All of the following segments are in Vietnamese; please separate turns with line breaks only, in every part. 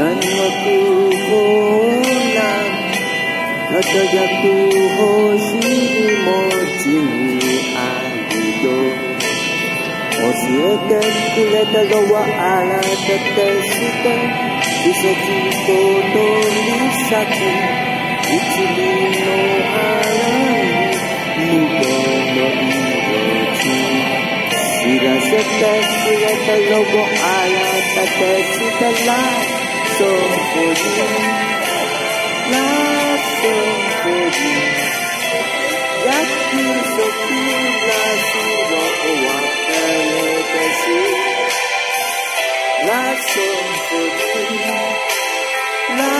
何億もな輝く星に持ちにあるよ教えてくれたのはあなたでした季節の変わとに咲く一輪の花に人の命知らせてくれたのはあなたでしたら Last song for you, last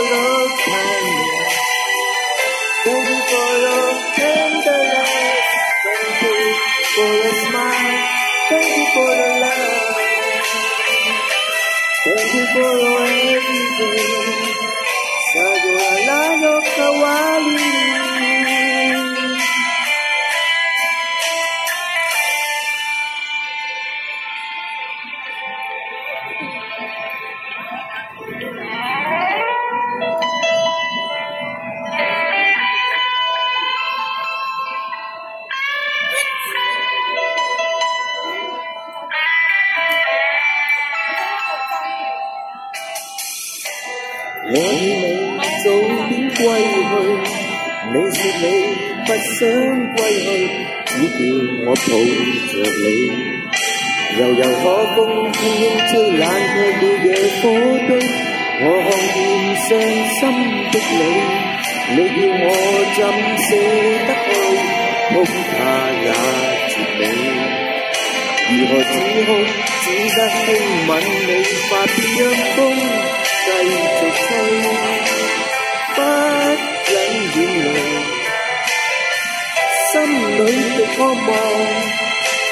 Thank you for your love. Thank you for everything. Sago alayo kawali. 我要你早點歸去，你說你不想歸去，只叫我抱着你。悠悠可風輕輕吹冷卻了野火堆，我看見傷心的你，你叫我怎捨得去，哭他也絕美。如何止哭，只得輕吻你發邊讓風。xây trục xây bất danh duyên lời xăm nơi tự khó mong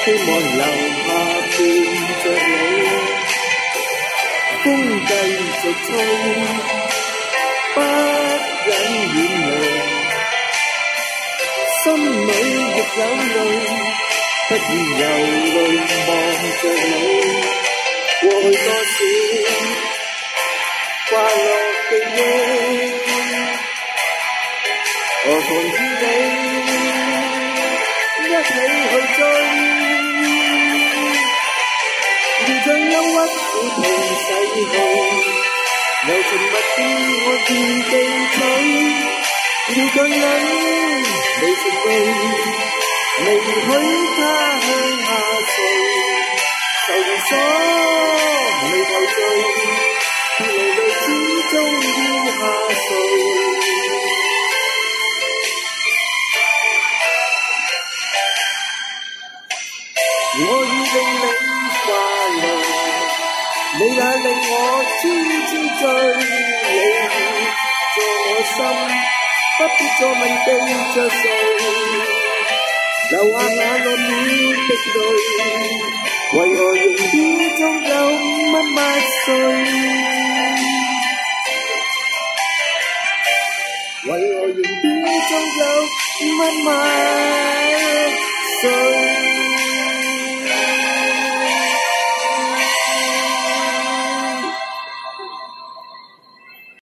khi mọi lòng hòa bình trở lấy cung đầy trục xây bất danh duyên lời xăm nơi được giáo lời bất nhau lời mong trở lấy cuộc qua tình yêu. Ở hồn khi đây nhắc thấy hơi trôi. Vì thân lâu ấp u thầm say hồn. Đầu chân mắt tim hoa tim cây cháy vì thân lớn đây chân đây mình hối tha hơi hà sầu. Sầu gió mây theo trôi. 我已令你快樂，你也令我痴痴醉。你助我心，不必再問記着誰，流下眼內了的淚。為何仍然終有乜乜碎？為何仍然終有乜乜碎？